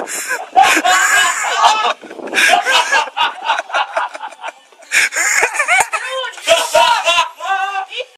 ハハハハ!